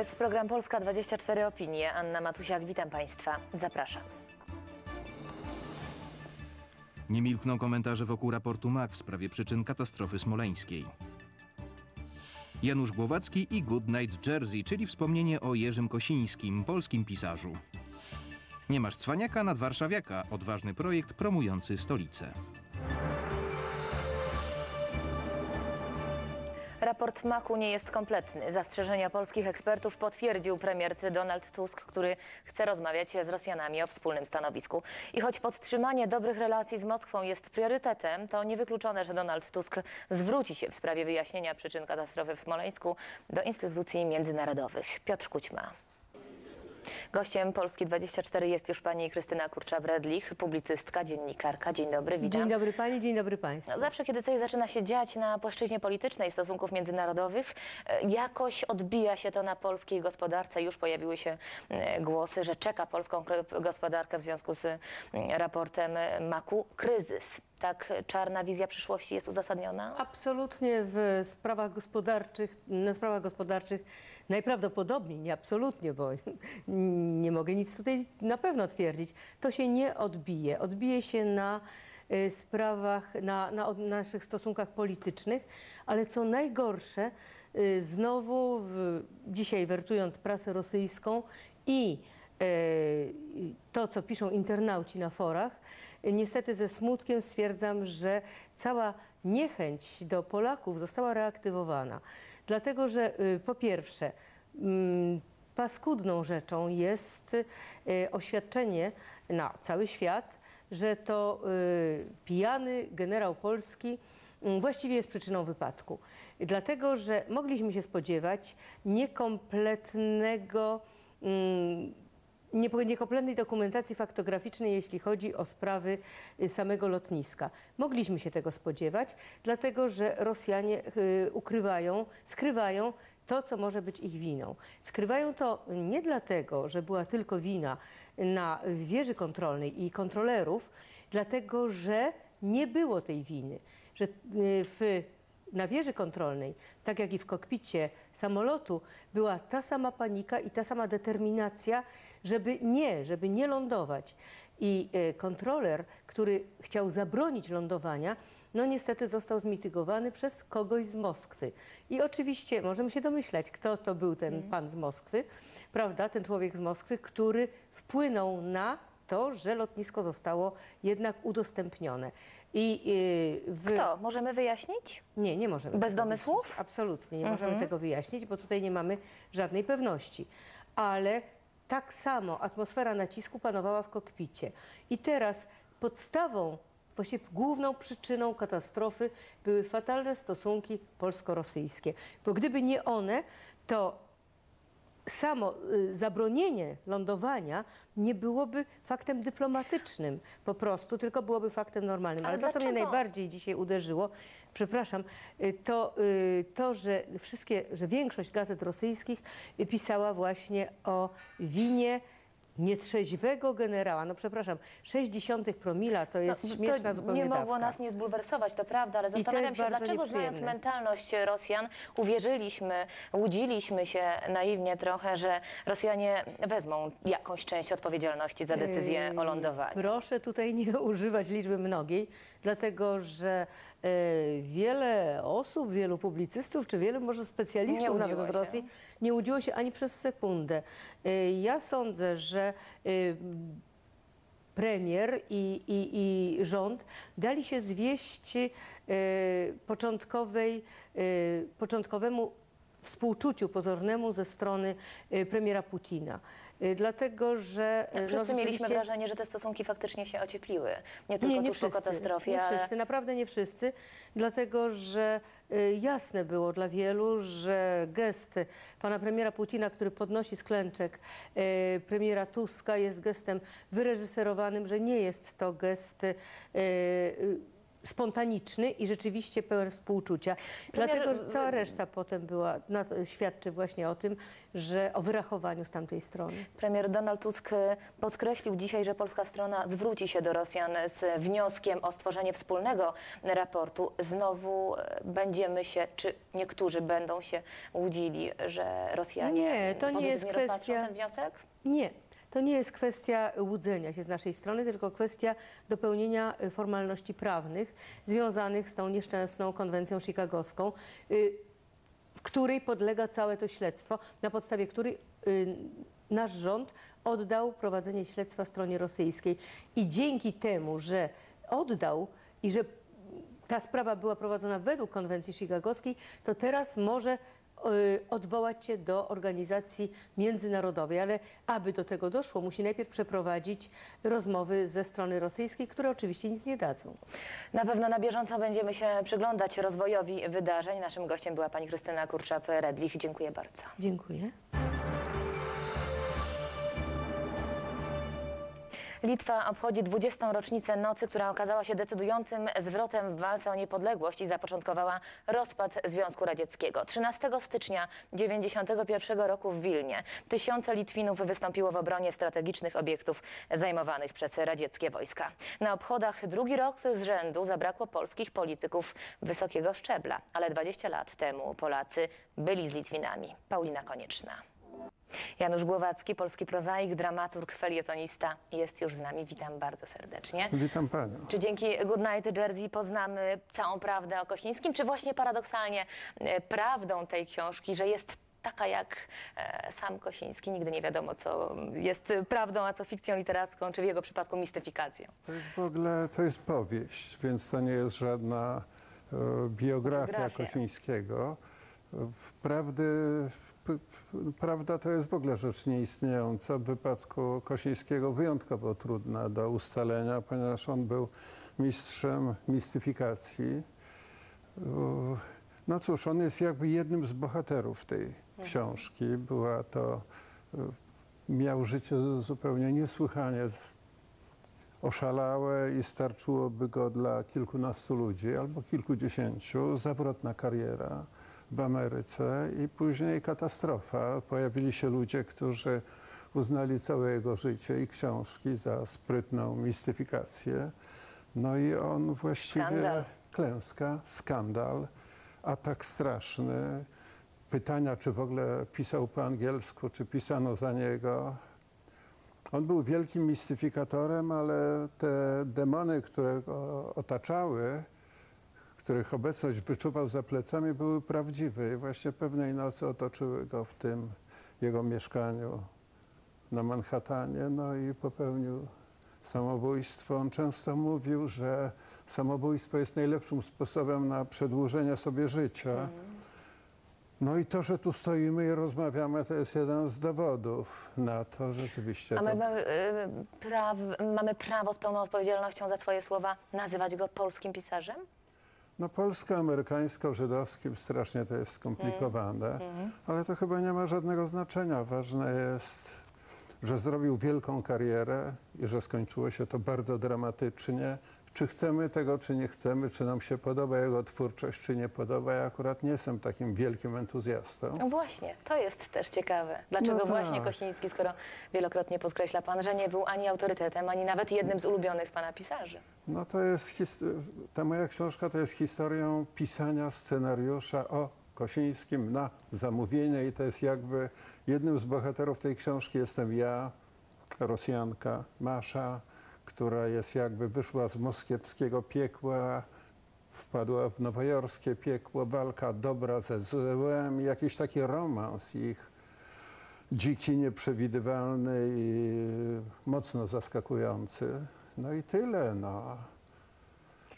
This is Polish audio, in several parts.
jest program Polska 24 Opinie. Anna Matusiak, witam Państwa. Zapraszam. Nie milkną komentarze wokół raportu MAK w sprawie przyczyn katastrofy smoleńskiej. Janusz Głowacki i Good Night Jersey, czyli wspomnienie o Jerzym Kosińskim, polskim pisarzu. Nie masz cwaniaka nad warszawiaka, odważny projekt promujący stolicę. Raport MAK-u nie jest kompletny. Zastrzeżenia polskich ekspertów potwierdził premier Donald Tusk, który chce rozmawiać z Rosjanami o wspólnym stanowisku. I choć podtrzymanie dobrych relacji z Moskwą jest priorytetem, to niewykluczone, że Donald Tusk zwróci się w sprawie wyjaśnienia przyczyn katastrofy w Smoleńsku do instytucji międzynarodowych. Piotr Kućma. Gościem Polski 24 jest już pani Krystyna Kurcza-Bredlich, publicystka, dziennikarka. Dzień dobry, witam. Dzień dobry Pani, dzień dobry Państwu. No, zawsze, kiedy coś zaczyna się dziać na płaszczyźnie politycznej stosunków międzynarodowych, e, jakoś odbija się to na polskiej gospodarce. Już pojawiły się e, głosy, że czeka polską gospodarkę w związku z mm, raportem e, MAK-u kryzys. Tak czarna wizja przyszłości jest uzasadniona? Absolutnie w sprawach gospodarczych, na sprawach gospodarczych najprawdopodobniej, nie absolutnie, bo nie mogę nic tutaj na pewno twierdzić, to się nie odbije. Odbije się na y, sprawach, na, na naszych stosunkach politycznych, ale co najgorsze, y, znowu w, dzisiaj wertując prasę rosyjską i y, to, co piszą internauci na forach, niestety ze smutkiem stwierdzam, że cała niechęć do Polaków została reaktywowana. Dlatego, że y, po pierwsze, mm, paskudną rzeczą jest y, oświadczenie na cały świat, że to y, pijany generał polski mm, właściwie jest przyczyną wypadku. Dlatego, że mogliśmy się spodziewać niekompletnego mm, niekompletnej dokumentacji faktograficznej, jeśli chodzi o sprawy y, samego lotniska. Mogliśmy się tego spodziewać, dlatego że Rosjanie y, ukrywają, skrywają to, co może być ich winą. Skrywają to nie dlatego, że była tylko wina na wieży kontrolnej i kontrolerów, dlatego że nie było tej winy, że y, w na wieży kontrolnej, tak jak i w kokpicie samolotu, była ta sama panika i ta sama determinacja, żeby nie, żeby nie lądować. I e, kontroler, który chciał zabronić lądowania, no niestety został zmitygowany przez kogoś z Moskwy. I oczywiście możemy się domyślać, kto to był ten pan z Moskwy, prawda, ten człowiek z Moskwy, który wpłynął na to, że lotnisko zostało jednak udostępnione. I e, w... Kto? Możemy wyjaśnić? Nie, nie możemy. Bez domysłów? Mhm. wyjaśnić. Absolutnie, nie możemy tego wyjaśnić, bo tutaj nie mamy żadnej pewności. Ale tak samo atmosfera nacisku panowała w kokpicie. I teraz podstawą, właściwie główną przyczyną katastrofy były fatalne stosunki polsko-rosyjskie. Bo gdyby nie one, to samo y, zabronienie lądowania nie byłoby faktem dyplomatycznym po prostu, tylko byłoby faktem normalnym. Ale Ale, to, co mnie najbardziej dzisiaj uderzyło, przepraszam, y, to y, to, że wszystkie, że większość gazet rosyjskich pisała właśnie o winie nietrzeźwego generała. No przepraszam, 60 promila to jest No, śmieszna to zupełnie nie mogło dawka. nas nie zbulwersować, to prawda, ale zastanawiam się, dlaczego znając mentalność Rosjan, uwierzyliśmy, łudziliśmy się naiwnie trochę, że Rosjanie wezmą jakąś część odpowiedzialności za decyzję o Yy, lądowaniu. Proszę tutaj nie używać liczby mnogiej, dlatego że e, wiele osób, wielu publicystów, czy wielu może specjalistów nawet łudziło się. Rosji nie udziło się ani przez sekundę. E, ja sądzę, że e, premier i, i, i rząd dali się zwieść e, początkowej, e, początkowemu współczuciu pozornemu ze strony premiera Putina. E, dlatego, że e, no, Wszyscy mieliśmy rzeczywiście- wrażenie, że te stosunki faktycznie się ociepliły. Nie tylko nie, nie tuż po wszyscy, katastrofie, nie ale wszyscy, naprawdę nie wszyscy, dlatego że y, jasne było dla wielu, że gest pana premiera Putina, który podnosi z klęczek y, premiera Tuska jest gestem wyreżyserowanym, że nie jest to gest y, y, spontaniczny i rzeczywiście pełen współczucia. Dlatego, że cała reszta potem była, świadczy właśnie o tym, że o wyrachowaniu z tamtej strony. Premier Donald Tusk e, podkreślił dzisiaj, że polska strona zwróci się do Rosjan z wnioskiem o stworzenie wspólnego raportu. Znowu e, będziemy się, czy niektórzy będą się łudzili, że Rosjanie Nie, to nie jest kwestia- ten wniosek? Nie. To nie jest kwestia łudzenia się z naszej strony, tylko kwestia dopełnienia y, formalności prawnych związanych z tą nieszczęsną konwencją chicagowską, y, w której podlega całe to śledztwo, na podstawie której y, nasz rząd oddał prowadzenie śledztwa stronie rosyjskiej. I dzięki temu, że oddał i że ta sprawa była prowadzona według konwencji chicagowskiej, to teraz może odwołać się do organizacji międzynarodowej, ale aby do tego doszło, musi najpierw przeprowadzić rozmowy ze strony rosyjskiej, które oczywiście nic nie dadzą. Na pewno na bieżąco będziemy się przyglądać rozwojowi wydarzeń. Naszym gościem była pani Krystyna Kurczap-Redlich. Dziękuję bardzo. Dziękuję. Litwa obchodzi 20. rocznicę nocy, która okazała się decydującym zwrotem w walce o niepodległość i zapoczątkowała rozpad Związku Radzieckiego. 13 stycznia 1991 roku w Wilnie tysiące Litwinów wystąpiło w obronie strategicznych obiektów zajmowanych przez radzieckie wojska. Na obchodach drugi rok z rzędu zabrakło polskich polityków wysokiego szczebla, ale 20 lat temu Polacy byli z Litwinami. Paulina Konieczna. Janusz Głowacki, polski prozaik, dramaturg, felietonista jest już z nami. Witam bardzo serdecznie. Witam panią. Czy dzięki Good Night Jersey poznamy całą prawdę o Kosińskim, czy właśnie paradoksalnie e, prawdą tej książki, że jest taka jak e, sam Kosiński? Nigdy nie wiadomo, co jest prawdą, a co fikcją literacką, czy w jego przypadku mistyfikacją. To jest w ogóle, to jest powieść, więc to nie jest żadna e, biografia Biografia. Kosińskiego. Prawdy, prawda to jest w ogóle rzecz nieistniejąca. W wypadku Kosińskiego wyjątkowo trudna do ustalenia, ponieważ on był mistrzem mistyfikacji. No cóż, on jest jakby jednym z bohaterów tej książki. Była to, e, miał życie zupełnie niesłychanie oszalałe i starczyłoby go dla kilkunastu ludzi albo kilkudziesięciu. Zawrotna kariera w Ameryce i później katastrofa. Pojawili się ludzie, którzy uznali całe jego życie i książki za sprytną mistyfikację. No i on właściwie Skandal. klęska, skandal, atak straszny. Pytania, czy w ogóle pisał po angielsku, czy pisano za niego. On był wielkim mistyfikatorem, ale te demony, które go otaczały, których obecność wyczuwał za plecami, były prawdziwe. I właśnie pewnej nocy otoczyły go w tym jego mieszkaniu na Manhattanie, no i popełnił samobójstwo. On często mówił, że samobójstwo jest najlepszym sposobem na przedłużenie sobie życia. No i to, że tu stoimy i rozmawiamy, to jest jeden z dowodów na to rzeczywiście. A my to- mamy, praw, mamy prawo z pełną odpowiedzialnością za swoje słowa nazywać go polskim pisarzem? No polsko-amerykańsko-żydowskim strasznie to jest skomplikowane, ale to chyba nie ma żadnego znaczenia. Ważne jest, że zrobił wielką karierę i że skończyło się to bardzo dramatycznie. Czy chcemy tego, czy nie chcemy, czy nam się podoba jego twórczość, czy nie podoba. Ja akurat nie jestem takim wielkim entuzjastą. No właśnie, to jest też ciekawe. Dlaczego No tak. właśnie Kosiński, skoro wielokrotnie podkreśla pan, że nie był ani autorytetem, ani nawet jednym z ulubionych pana pisarzy? No to jest, ta moja książka to jest historią pisania scenariusza o Kosińskim na zamówienie i to jest jakby jednym z bohaterów tej książki jestem ja, Rosjanka Masza, która jest jakby wyszła z moskiewskiego piekła, wpadła w nowojorskie piekło, walka dobra ze złem, jakiś taki romans ich dziki, nieprzewidywalny i mocno zaskakujący. No i tyle, no.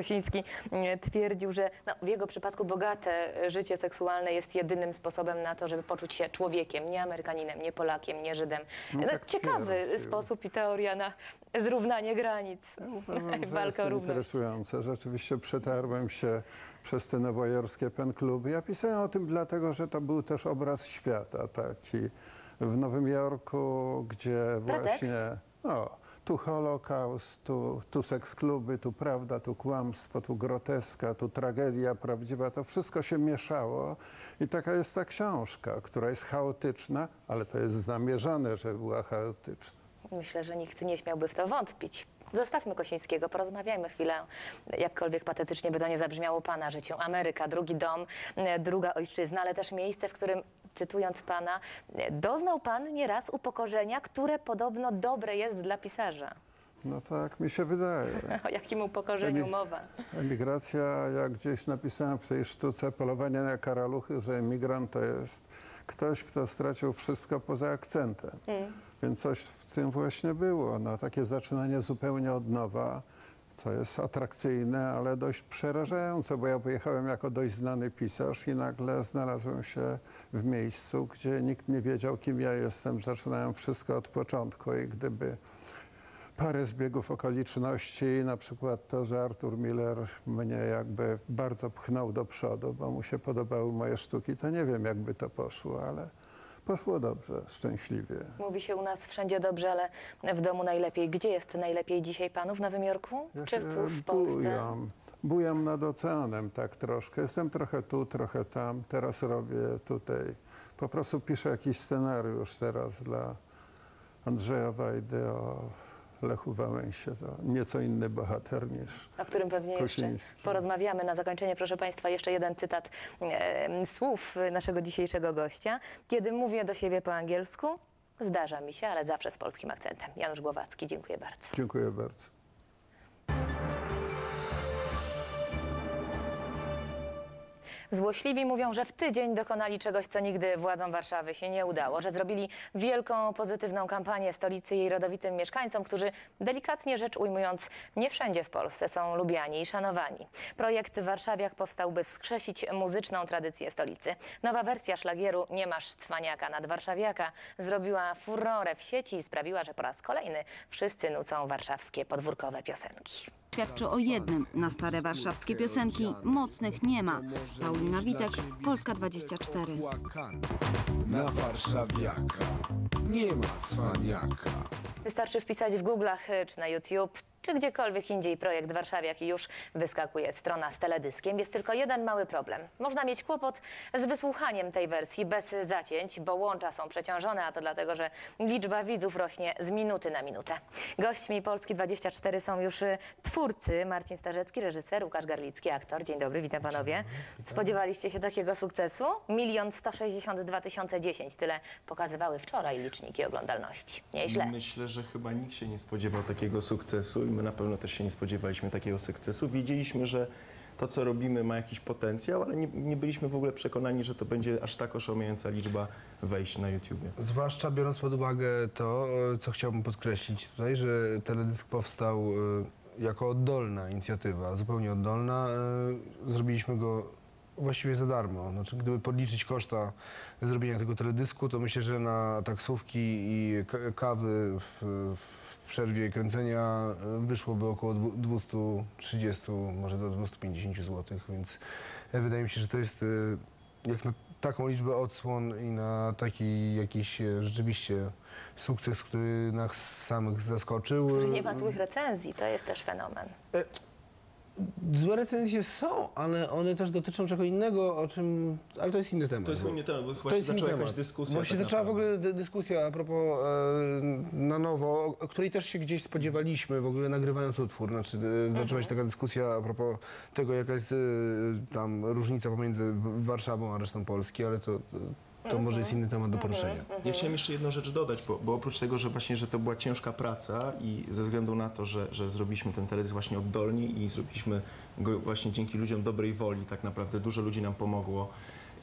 Kosiński mm, twierdził, że no, w jego przypadku bogate e, życie seksualne jest jedynym sposobem na to, żeby poczuć się człowiekiem, nie Amerykaninem, nie Polakiem, nie Żydem. No No, tak ciekawy sposób i teoria na zrównanie granic. Uważam, że Walka o równość. interesujące. Rzeczywiście przetarłem się przez te nowojorskie penkluby. Ja pisałem o tym dlatego, że to był też obraz świata taki w Nowym Jorku, gdzie Pretekst. właśnie... No, Tu Holokaust, tu, tu sekskluby, tu prawda, tu kłamstwo, tu groteska, tu tragedia prawdziwa. To wszystko się mieszało i taka jest ta książka, która jest chaotyczna, ale to jest zamierzane, że była chaotyczna. Myślę, że nikt nie śmiałby w to wątpić. Zostawmy Kosińskiego, porozmawiajmy chwilę, jakkolwiek patetycznie by to nie zabrzmiało, Pana życiu. Ameryka, drugi dom, druga ojczyzna, ale też miejsce, w którym, cytując Pana, doznał Pan nieraz upokorzenia, które podobno dobre jest dla pisarza. No tak mi się wydaje. O jakim upokorzeniu Emi- mowa? Emigracja, jak gdzieś napisałem w tej sztuce Polowanie na karaluchy, że emigrant to jest ktoś, kto stracił wszystko poza akcentem. Więc coś w tym właśnie było. No, takie zaczynanie zupełnie od nowa. To jest atrakcyjne, ale dość przerażające, bo ja pojechałem jako dość znany pisarz i nagle znalazłem się w miejscu, gdzie nikt nie wiedział, kim ja jestem. Zaczynałem wszystko od początku i gdyby parę zbiegów okoliczności, na przykład to, że Arthur Miller mnie jakby bardzo pchnął do przodu, bo mu się podobały moje sztuki, to nie wiem, jakby to poszło, ale poszło dobrze, szczęśliwie. Mówi się u nas wszędzie dobrze, ale w domu najlepiej. Gdzie jest najlepiej dzisiaj Panu? W Nowym Jorku? Ja Czy tu w Polsce? bujam, bujam nad oceanem tak troszkę. Jestem trochę tu, trochę tam. Teraz robię tutaj, po prostu piszę jakiś scenariusz teraz dla Andrzeja Wajdy o Lechu Wałęsie. To nieco inny bohater niż o którym pewnie jeszcze porozmawiamy. Na zakończenie, proszę Państwa, jeszcze jeden cytat e, słów naszego dzisiejszego gościa. Kiedy mówię do siebie po angielsku, zdarza mi się, ale zawsze z polskim akcentem. Janusz Głowacki, dziękuję bardzo. Dziękuję bardzo. Złośliwi mówią, że w tydzień dokonali czegoś, co nigdy władzom Warszawy się nie udało, że zrobili wielką, pozytywną kampanię stolicy i jej rodowitym mieszkańcom, którzy delikatnie rzecz ujmując nie wszędzie w Polsce są lubiani i szanowani. Projekt Warszawiak powstał, by wskrzesić muzyczną tradycję stolicy. Nowa wersja szlagieru Nie masz cwaniaka nad Warszawiaka zrobiła furorę w sieci i sprawiła, że po raz kolejny wszyscy nucą warszawskie podwórkowe piosenki. Świadczy o jednym. Na stare warszawskie piosenki mocnych nie ma. Paulina Witek, Polska 24. Na warszawiaka nie ma cwaniaka. Wystarczy wpisać w Google'ach y, czy na YouTube, czy gdziekolwiek indziej projekt Warszawiak i już wyskakuje strona z teledyskiem. Jest tylko jeden mały problem. Można mieć kłopot z wysłuchaniem tej wersji bez zacięć, bo łącza są przeciążone, a to dlatego, że liczba widzów rośnie z minuty na minutę. Gośćmi Polski 24 są już y, twórcy Marcin Starzecki, reżyser, Łukasz Garlicki, aktor. Dzień dobry, witam panowie. Spodziewaliście się takiego sukcesu? Milion 162 tysiące 10. Tyle pokazywały wczoraj liczniki oglądalności. Nieźle. Myślę, że chyba nikt się nie spodziewał takiego sukcesu my na pewno też się nie spodziewaliśmy takiego sukcesu. Wiedzieliśmy, że to, co robimy, ma jakiś potencjał, ale nie, nie byliśmy w ogóle przekonani, że to będzie aż tak oszałamiająca liczba wejść na YouTubie. Zwłaszcza biorąc pod uwagę to, co chciałbym podkreślić tutaj, że teledysk powstał e, jako oddolna inicjatywa, zupełnie oddolna. E, Zrobiliśmy go właściwie za darmo. Znaczy, gdyby podliczyć koszta zrobienia tego teledysku, to myślę, że na taksówki i kawy w, w przerwie kręcenia e, wyszłoby około dwu- 230, może do 250 zł, więc e, wydaje mi się, że to jest e, jak na taką liczbę odsłon i na taki jakiś rzeczywiście sukces, który nas samych zaskoczył. Który nie ma złych recenzji, to jest też fenomen. Złe recenzje są, ale one też dotyczą czego innego, o czym. Ale to jest inny temat. To jest inny temat, bo chyba To się jest inny zaczęła jakaś temat. dyskusja. Bo się tak zaczęła w ogóle dy- dyskusja a propos e, na nowo, o- której też się gdzieś spodziewaliśmy, w ogóle nagrywając utwór. Znaczy, e, zaczęła się taka dyskusja a propos tego, jaka jest e, tam różnica pomiędzy Warszawą a resztą Polski, ale to, to, może jest inny temat do poruszenia. Ja chciałem jeszcze jedną rzecz dodać, bo, bo oprócz tego, że właśnie, że to była ciężka praca i ze względu na to, że, że zrobiliśmy ten teledysk właśnie oddolnie i zrobiliśmy go właśnie dzięki ludziom dobrej woli, tak naprawdę dużo ludzi nam pomogło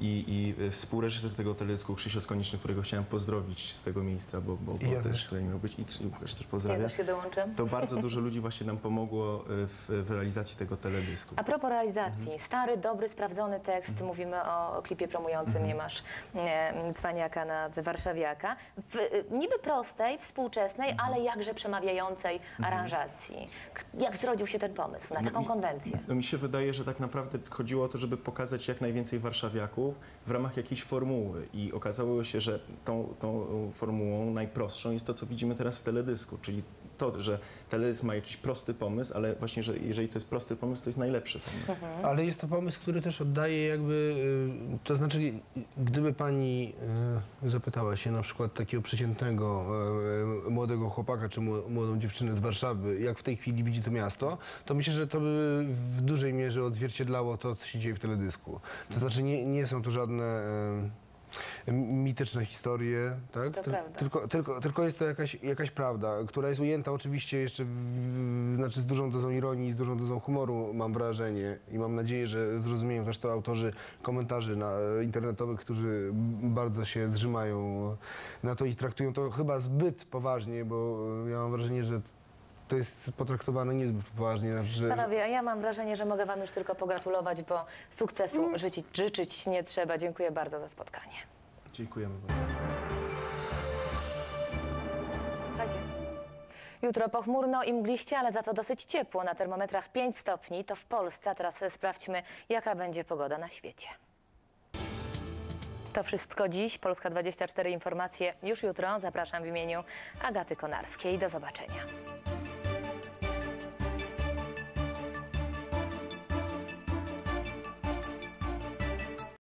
i, i współreżyser tego teledysku Krzysiu Konieczny, którego chciałem pozdrowić z tego miejsca, bo, bo, bo ja też też. tutaj miał być i Łukasz też Ja pozdrawia. też się dołączę. To bardzo dużo ludzi właśnie nam pomogło e, w, w realizacji tego teledysku. A propos realizacji, stary, dobry, sprawdzony tekst, mówimy o, klipie promującym Nie masz e, cwaniaka nad warszawiaka, w e, niby prostej, współczesnej, ale jakże przemawiającej aranżacji. K- Jak zrodził się ten pomysł na taką konwencję? No mi się wydaje, że tak naprawdę chodziło o to, żeby pokazać jak najwięcej warszawiaków w ramach jakiejś formuły. I okazało się, że tą, tą formułą najprostszą jest to, co widzimy teraz w teledysku, czyli to, że teledysk ma jakiś prosty pomysł, ale właśnie, że jeżeli to jest prosty pomysł, to jest najlepszy pomysł. Ale jest to pomysł, który też oddaje jakby, y, to znaczy, gdyby pani y, zapytała się na przykład takiego przeciętnego y, młodego chłopaka czy mło- młodą dziewczynę z Warszawy, jak w tej chwili widzi to miasto, to myślę, że to by w dużej mierze odzwierciedlało to, co się dzieje w teledysku. To znaczy nie, nie są to żadne mityczne historie, tak? To prawda. Tylko, tylko, tylko jest to jakaś, jakaś prawda, która jest ujęta oczywiście jeszcze w, znaczy z dużą dozą ironii, z dużą dozą humoru, mam wrażenie i mam nadzieję, że zrozumieją też to autorzy komentarzy na, internetowych, którzy bardzo się zrzymają na to i traktują to chyba zbyt poważnie, bo ja mam wrażenie, że to jest potraktowane niezbyt poważnie. Że, Panowie, a ja mam wrażenie, że mogę wam już tylko pogratulować, bo sukcesu życzyć, życzyć nie trzeba. Dziękuję bardzo za spotkanie. Dziękujemy bardzo. Chodźcie. Jutro pochmurno i mgliście, ale za to dosyć ciepło. Na termometrach 5 stopni. To w Polsce. A teraz sprawdźmy, jaka będzie pogoda na świecie. To wszystko dziś. Polska 24 informacje już jutro. Zapraszam w imieniu Agaty Konarskiej. Do zobaczenia.